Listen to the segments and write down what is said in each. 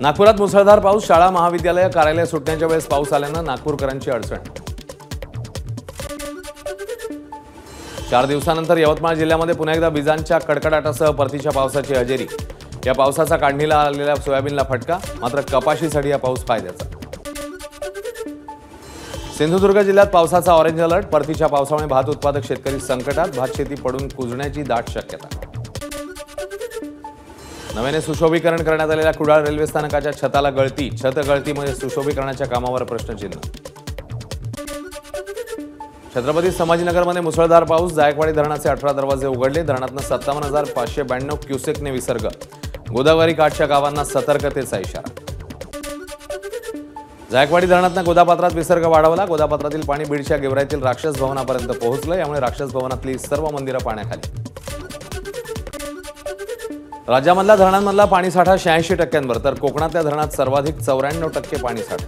नागपुरात मुसळधार पाऊस शाळा महाविद्यालय कार्यालय सुटण्याच्या वेळेस पाऊस आल्यानं नागपूरकरांची अडचण. चार दिवसानंतर यवतमाळ जिल्ह्यामध्ये पुन्हा एकदा विजांच्या कडकडाटासह परतीच्या पावसाची हजेरी. या पावसाचा काढणीला आलेल्या सोयाबीनला फटका मात्र कपाशीसाठी हा पाऊस फायद्याचा. सिंधुदुर्ग जिल्ह्यात पावसाचा ऑरेंज अलर्ट परतीच्या पावसामुळे भात उत्पादक शेतकरी संकटात भात शेती पडून कुजण्याची दाट शक्यता. नव्याने सुशोभीकरण करण्यात आलेल्या कुडाळ रेल्वे स्थानकाच्या छताला गळती. छत गळतीमध्ये सुशोभीकरणाच्या कामावर प्रश्नचिन्ह छत्रपती संभाजीनगरमध्ये मुसळधार पाऊस. जायकवाडी धरणाचे अठरा दरवाजे उघडले. धरणातनं सत्तावन्न हजार पाचशे ब्याण्णव क्युसेकने विसर्ग गोदावरी काठच्या गावांना सतर्कतेचा इशारा. जायकवाडी धरणातनं गोदापात्रात विसर्ग वाढवला. गोदापात्रातील पाणी बीडच्या गेवराईतील राक्षस भवनापर्यंत पोहोचलं. यामुळे राक्षस भवनातली सर्व मंदिरं पाण्याखाली. राज्यामधल्या धरणांमधला पाणीसाठा शहाऐंशी टक्क्यांवर तर कोकणातल्या धरणात सर्वाधिक चौऱ्याण्णव टक्के पाणीसाठा.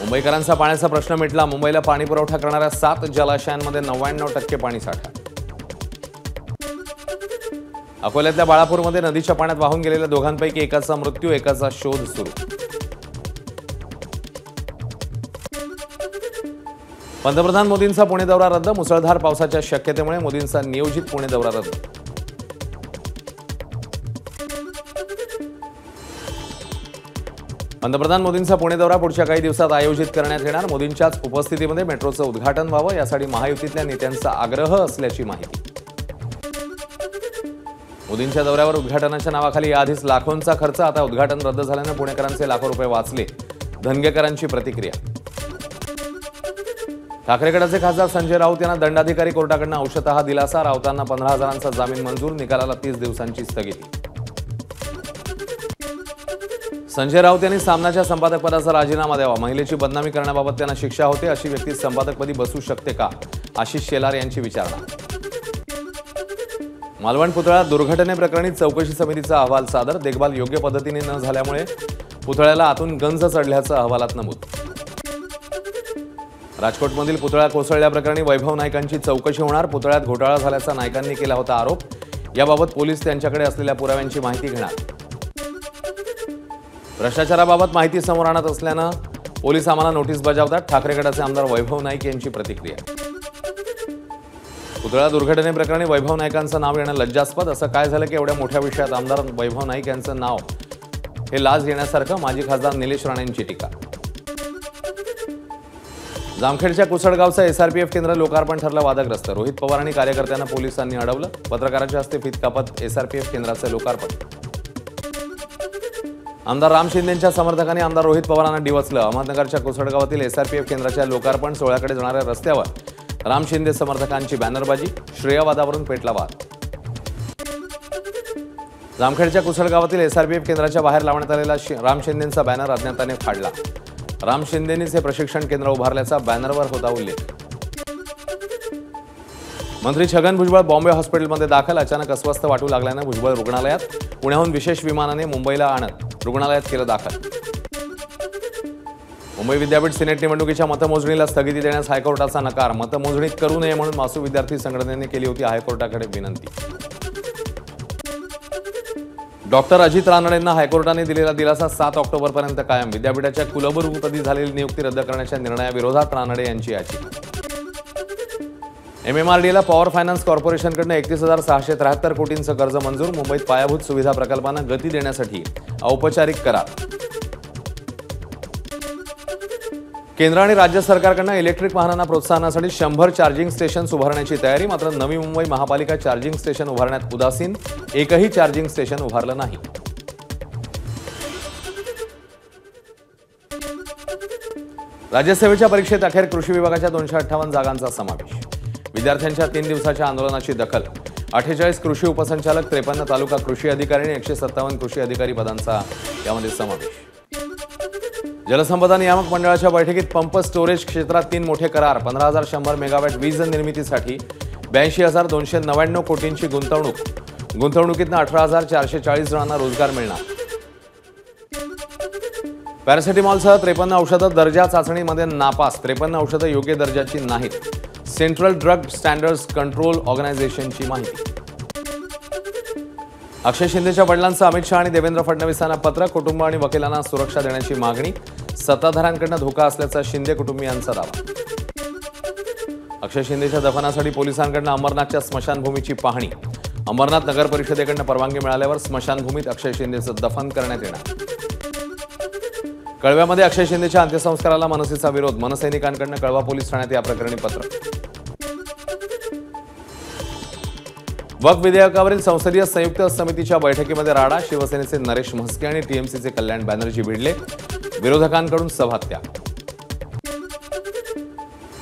मुंबईकरांचा पाण्याचा प्रश्न मिटला. मुंबईला पाणी पुरवठा करणाऱ्या सात जलाशयांमध्ये नव्याण्णव टक्के पाणीसाठा. अकोल्यातल्या बाळापूरमध्ये नदीच्या पाण्यात वाहून गेलेल्या दोघांपैकी एकाचा मृत्यू एकाचा शोध सुरू. पंतप्रधान मोदींचा पुणे दौरा रद्द मुसळधार पावसाच्या शक्यतेमुळे मोदींचा नियोजित पुणे दौरा रद्द. पंतप्रधान मोदींचा पुणे दौरा पुढच्या काही दिवसात आयोजित करण्यात येणार. मोदींच्याच उपस्थितीमध्ये मेट्रोचं उद्घाटन व्हावं यासाठी महायुतीतल्या नेत्यांचा आग्रह असल्याची माहिती. मोदींच्या दौऱ्यावर उद्घाटनाच्या नावाखाली याआधीच लाखोंचा खर्च. आता उद्घाटन रद्द झाल्यानं पुणेकरांचे लाखो रुपये वाचले. धनगेकरांची प्रतिक्रिया. ठाकरेगडाचे खासदार संजय राऊत यांना दंडाधिकारी कोर्टाकडनं अंशतः दिलासा. राऊतांना पंधरा हजारांचा जामीन मंजूर निकालाला तीस दिवसांची स्थगिती. संजय राऊत यांनी सामनाच्या संपादकपदाचा राजीनामा द्यावा. महिलेची बदनामी करण्याबाबत त्यांना शिक्षा होते अशी व्यक्ती संपादकपदी बसू शकते का? आशिष शेलार यांची विचारणा. मालवण पुतळा दुर्घटनेप्रकरणी चौकशी समितीचा अहवाल सादर. देखभाल योग्य पद्धतीने न झाल्यामुळे पुतळ्याला आतून गंज चढल्याचं अहवालात नमूद. राजकोटमधील पुतळा कोसळल्याप्रकरणी वैभव नाईकांची चौकशी होणार. पुतळ्यात घोटाळा झाल्याचा नायकांनी केला होता आरोप. याबाबत पोलीस त्यांच्याकडे असलेल्या पुराव्यांची माहिती घेणार. भ्रष्टाचाराबाबत माहिती समोर आणत असल्यानं पोलीस आम्हाला नोटीस बजावतात. ठाकरे गटाचे आमदार वैभव नाईक यांची प्रतिक्रिया. पुतळा दुर्घटनेप्रकरणी वैभव नाईकांचं नाव येणं लज्जास्पद. असं काय झालं की एवढ्या मोठ्या विषयात आमदार वैभव नाईक यांचं नाव हे लाज येण्यासारखं माजी खासदार निलेश राणेंची टीका. जामखेडच्या कुसळगावचं एसआरपीएफ केंद्र लोकार्पण ठरलं वादग्रस्त. रोहित पवार आणि कार्यकर्त्यांना पोलिसांनी अडवलं. पत्रकाराच्या हस्ते फीत कापत एसआरपीएफ केंद्राचं लोकार्पण. आमदार राम शिंदेच्या समर्थकांनी आमदार रोहित पवारांना डिवचलं. अहमदनगरच्या कुसळगावातील एसआरपीएफ केंद्राच्या लोकार्पण सोहळ्याकडे जाणाऱ्या रस्त्यावर राम शिंदे समर्थकांची बॅनरबाजी श्रेयवादावरून पेटला वाद. जामखेडच्या कुसळगावातील एसआरपीएफ केंद्राच्या बाहेर लावण्यात आलेला राम शिंदेचा बॅनर अज्ञाताने फाडला. राम शिंदेनीच हे प्रशिक्षण केंद्र उभारल्याचा बॅनरवर होता उल्लेख. मंत्री छगन भुजबळ बॉम्बे हॉस्पिटलमध्ये दाखल अचानक अस्वस्थ वाटू लागल्यानं भुजबळ रुग्णालयात पुण्याहून विशेष विमानाने मुंबईला आणत रुग्णालयात केलं दाखल. मुंबई विद्यापीठ सिनेट निवडणुकीच्या मतमोजणीला स्थगिती देण्यास हायकोर्टाचा नकार मतमोजणी करू नये म्हणून मासू विद्यार्थी संघटनेने केली होती हायकोर्टाकडे विनंती. डॉक्टर अजित रानडेंना हायकोर्टाने दिलेला दिलासा सात ऑक्टोबरपर्यंत कायम. विद्यापीठाच्या कुलगुरुपदी झालेली नियुक्ती रद्द करण्याच्या निर्णयाविरोधात रानडे यांची याचिका. एमएमआरडीला पॉवर फायनान्स कॉर्पोरेशनकडनं एकतीस हजार सहाशे त्र्याहत्तर कोटींचं कर्ज मंजूर. मुंबईत पायाभूत सुविधा प्रकल्पांना गती देण्यासाठी औपचारिक करार. केंद्र आणि राज्य सरकारकडनं इलेक्ट्रिक वाहनांना प्रोत्साहनासाठी शंभर चार्जिंग स्टेशन उभारण्याची तयारी मात्र नवी मुंबई महापालिका चार्जिंग स्टेशन उभारण्यात उदासीन एकही चार्जिंग स्टेशन उभारलं नाही. राज्यसेवेच्या परीक्षेत अखेर कृषी विभागाच्या दोनशे अठ्ठावन्न जागांचा समावेश. विद्यार्थ्यांच्या तीन दिवसाच्या आंदोलनाची दखल. अठ्ठेचाळीस कृषी उपसंचालक त्रेपन्न तालुका कृषी अधिकारी आणि एकशे सत्तावन्न कृषी अधिकारी पदांचा यामध्ये समावेश. जलसंपदा नियामक मंडळाच्या बैठकीत पंप स्टोरेज क्षेत्रात तीन मोठे करार. पंधरा हजार शंभर मेगावॅट वीज निर्मितीसाठी ब्याऐंशी हजार दोनशे नव्याण्णव कोटींची गुंतवणूक. गुंतवणुकीतनं अठरा हजार चारशे चाळीस जणांना रोजगार मिळणार. पॅरासिटामॉलसह त्रेपन्न औषधं दर्जा चाचणीमध्ये नापास. त्रेपन्न औषधं योग्य दर्जाची नाहीत. सेंट्रल ड्रग स्टँडर्ड्स कंट्रोल ऑर्गनायझेशनची माहिती. अक्षय शिंदेच्या वडिलांचं अमित शहा आणि देवेंद्र फडणवीसांना पत्र कुटुंब आणि वकिलांना सुरक्षा देण्याची मागणी. सत्ताधाऱ्यांकडनं धोका असल्याचा शिंदे कुटुंबियांचा दावा. अक्षय शिंदेच्या दफनासाठी पोलिसांकडनं अमरनाथच्या स्मशानभूमीची पाहणी. अमरनाथ नगर परिषदेकडनं परवानगी मिळाल्यावर स्मशानभूमीत अक्षय शिंदेचं दफन करण्यात येणार. कळव्यामध्ये अक्षय शिंदेच्या अंत्यसंस्काराला मनसेचा विरोध मनसैनिकांकडनं कळवा पोलीस ठाण्यात या प्रकरणी पत्र वक विधेयकावरील संसदीय संयुक्त समितीच्या बैठकीमध्ये राडा शिवसेनेचे नरेश म्हस्के आणि टीएमसीचे कल्याण बॅनर्जी भिडले. विरोधकांकडून सभात्या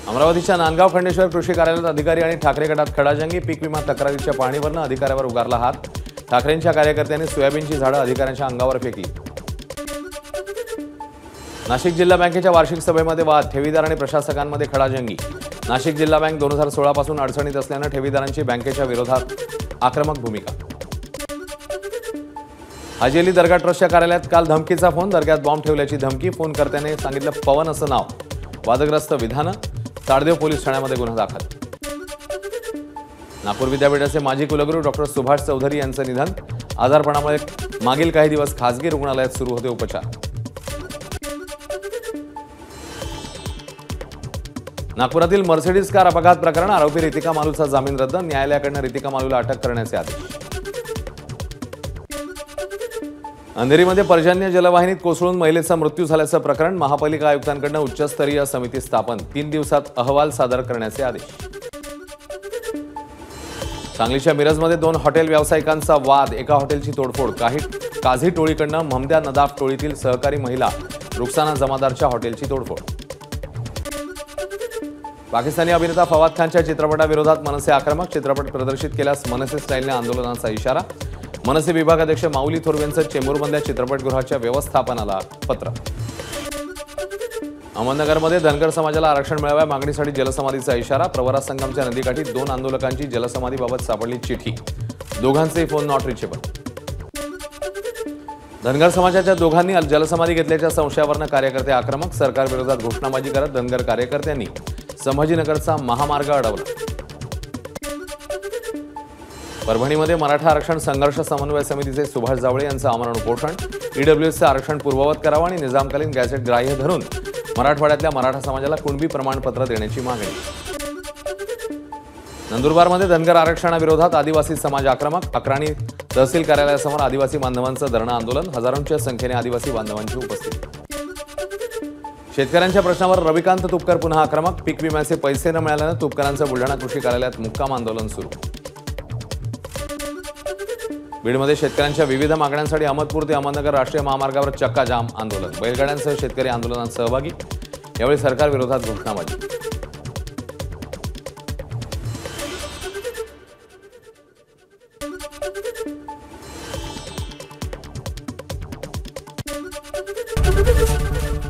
अमरावतीच्या नांदगाव खंडेश्वर कृषी कार्यालयात अधिकारी आणि ठाकरे गटात खडाजंगी पीक विमा तक्रारीच्या पाहणीवरनं अधिकाऱ्यावर उगारला हात. ठाकरेंच्या कार्यकर्त्यांनी सोयाबीनची झाडं अधिकाऱ्यांच्या अंगावर फेकली नाशिक जिल्हा बँकेच्या वार्षिक सभेमध्ये वाद ठेवीदार आणि प्रशासकांमध्ये खडाजंगी. नाशिक जिल्हा बँक दोन हजार सोळा पासून अडचणीत असल्यानं ठेवीदारांची बँकेच्या विरोधात आक्रमक भूमिका. हजेली दर्गा ट्रस्टच्या कार्यालयात काल धमकीचा फोन दर्ग्यात बॉम्ब ठेवल्याची धमकी फोन करत्याने सांगितलं पवन असं नाव. वादग्रस्त विधानं ताडदेव पोलीस ठाण्यामध्ये गुन्हा दाखल. नागपूर विद्यापीठाचे माजी कुलगुरू डॉक्टर सुभाष चौधरी यांचं निधन. आजारपणामुळे मागील काही दिवस खासगी रुग्णालयात सुरू होते उपचार. नागपुरातील मर्सिडीज कार अपघात प्रकरण आरोपी रितिका मालूचा जामीन रद्द न्यायालयाकडनं रितिका मालूला अटक करण्याचे आदेश. अंधेरीमध्ये पर्जन्य जलवाहिनीत कोसळून महिलेचा मृत्यू झाल्याचं प्रकरण महापालिका आयुक्तांकडनं उच्चस्तरीय समिती स्थापन तीन दिवसात अहवाल सादर करण्याचे आदेश. सांगलीच्या मिरजमध्ये दोन हॉटेल व्यावसायिकांचा वाद एका हॉटेलची तोडफोड. काही काझी टोळीकडनं ममद्या नदाफ टोळीतील सहकारी महिला रुक्साना जमादारच्या हॉटेलची तोडफोड. पाकिस्तानी अभिनेता फवाद खानच्या चित्रपटाविरोधात मनसे आक्रमक चित्रपट प्रदर्शित केल्यास मनसे स्टाईलने आंदोलनाचा इशारा. मनसे विभागाध्यक्ष माऊली थोरवेंचं चेंबूरमधल्या चित्रपटगृहाच्या व्यवस्थापनाला पत्र. अहमदनगरमध्ये धनगर समाजाला आरक्षण मिळाव्या मागणीसाठी जलसमाधीचा इशारा. प्रवरा संगमच्या नदीकाठी दोन आंदोलकांची जलसमाधीबाबत सापडली चिठी. दोघांचे फोन नॉट रिचेबल. धनगर समाजाच्या दोघांनी जलसमाधी घेतल्याच्या संशयावरनं कार्यकर्ते आक्रमक सरकारविरोधात घोषणाबाजी करत धनगर कार्यकर्त्यांनी संभाजीनगरचा महामार्ग अडवला. परभणीमध्ये मराठा आरक्षण संघर्ष समन्वय समितीचे सुभाष जावळे यांचं आमरण उपोषण ईडब्ल्यूएसचं आरक्षण पूर्ववत करावं आणि निजामकालीन गॅझेट ग्राह्य धरून मराठवाड्यातल्या मराठा समाजाला कुणबी प्रमाणपत्र देण्याची मागणी. नंदुरबारमध्ये धनगर आरक्षणाविरोधात आदिवासी समाज आक्रमक अक्राणी तहसील कार्यालयासमोर आदिवासी बांधवांचं धरणं आंदोलन हजारोंच्या संख्येने आदिवासी बांधवांची उपस्थिती. शेतकऱ्यांच्या प्रश्नावर रविकांत तुपकर पुन्हा आक्रमक. पीक विम्याचे पैसे न मिळाल्यानं तुपकरांचं बुलढाणा कृषी कार्यालयात मुक्काम आंदोलन सुरू. बीडमध्ये शेतकऱ्यांच्या विविध मागण्यांसाठी अहमदपूर ते अहमदनगर राष्ट्रीय महामार्गावर चक्का जाम आंदोलन. बैलगाड्यांसह शेतकरी आंदोलनात सहभागी. यावेळी सरकार विरोधात घोषणाबाजी.